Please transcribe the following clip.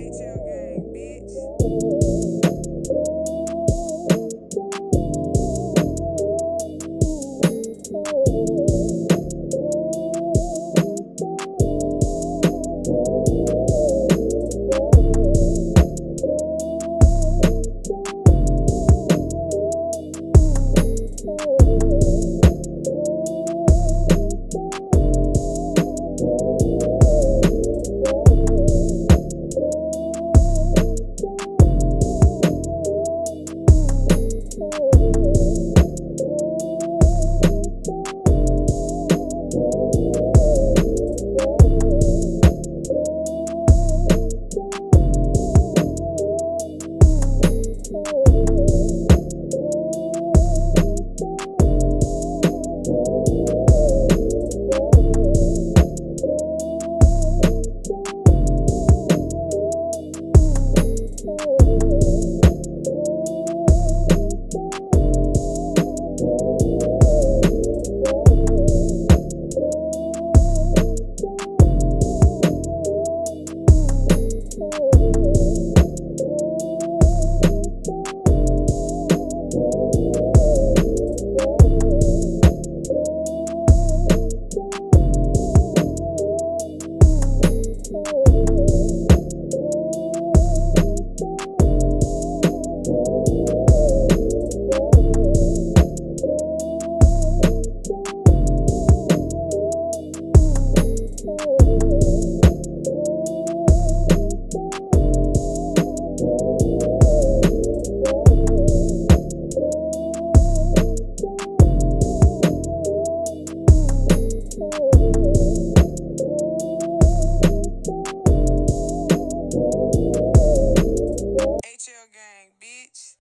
HL gang, bitch.